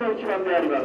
ölçmenler var.